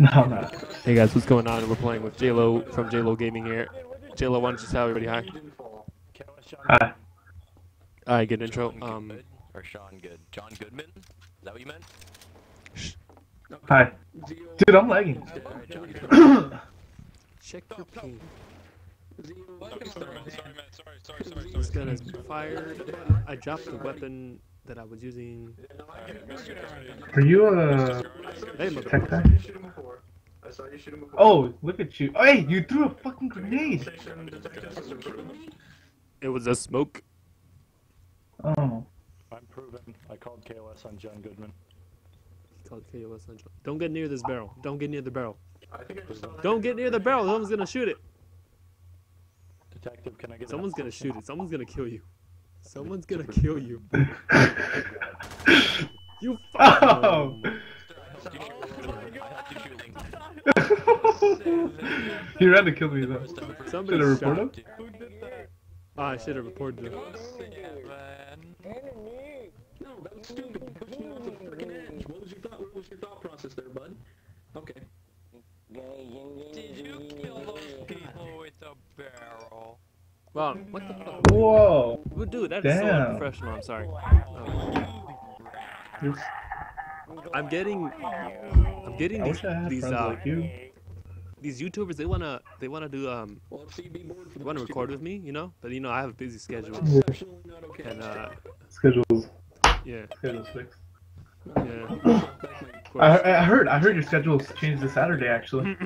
No, I'm. Hey guys, what's going on? We're playing with JLo from JLo Gaming here. JLo, why don't you tell everybody hi? Hi. Alright, good intro. Sean Um, Good or Sean Good? John Goodman? Is that what you meant? Hi. Dude, I'm lagging. Alright, John Goodman. check your ping. Sorry, sorry, man. Sorry, man. Sorry, sorry, sorry, This sorry. gun is fired. I dropped the weapon that I was using. Alright, Mr. Guardian. Are you a Hey, tech guy? Oh, look at you. Oh, hey, you threw a fucking grenade. It was a smoke. Oh. I'm proven. I called KOS on John Goodman. Called KOS Central. Don't get near this barrel. Don't get near the barrel. I think Don't get near the barrel. Someone's gonna shoot it. Detective, can I get Someone's gonna shoot it. Someone's gonna kill you. Someone's gonna kill you. You Oh. fucking. I you shoot he ran to kill me though. Somebody Should I shot. report him? Ah, I should have reported him. No, that was stupid. You pushed me off the freaking edge. What was your thought? What was your thought process there, bud? Okay. Did you kill those people with a barrel? Wow, what the fuck? Whoa. Dude, that's so unprofessional. I'm sorry. You're- I'm getting, I'm getting I these I these uh like you. these YouTubers. They wanna they wanna do um Well, if CB board for they wanna record with me, you know. But you know I have a busy schedule. And uh Schedules. yeah Schedules fixed. yeah. Back my- of I. I heard. I heard your schedule's changed to Saturday actually.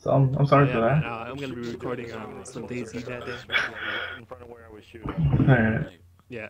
So I'm, I'm sorry yeah, for that. uh, I'm gonna be recording um some DayZ that day. In front of where I was shooting. Alright. Yeah.